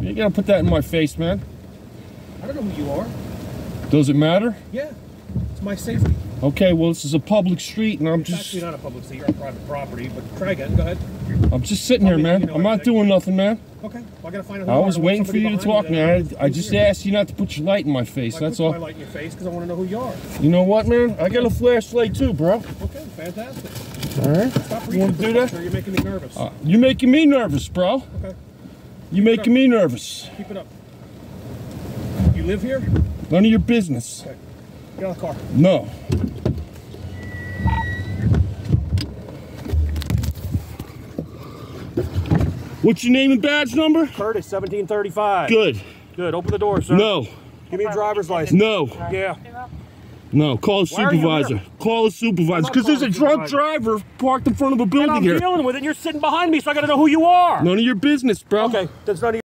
You gotta put that in my face, man. I don't know who you are. Does it matter? Yeah, it's my safety. Okay, well, this is a public street, and I'm It's just, actually not a public street, you're on private property, but try again, go ahead. I'm just sitting here, Tell me man. you know I'm not doing nothing, man. Okay, well, I gotta find out I was waiting for you to talk, that- man. I, I just here. asked you not to put your light in my face. I That's put all. my light in your face because I want to know who you are. You know what, man? I got a flashlight too, bro. Okay, fantastic. All right. Stop you want to do that? You're making me nervous. Uh, you making me nervous, bro. okay, You making me nervous. keep it up. You live here? None of your business. Okay. Get out of the car. No. What's your name and badge number? Curtis, 1735. Good. Good. Open the door, sir. No. Give me a driver's license. No. Yeah. No. Call a supervisor. Call a supervisor. Because there's a drunk driver parked in front of a And building I'm here. dealing with it. and You're sitting behind me, so I got to know who you are. None of your business, bro. Okay, that's none of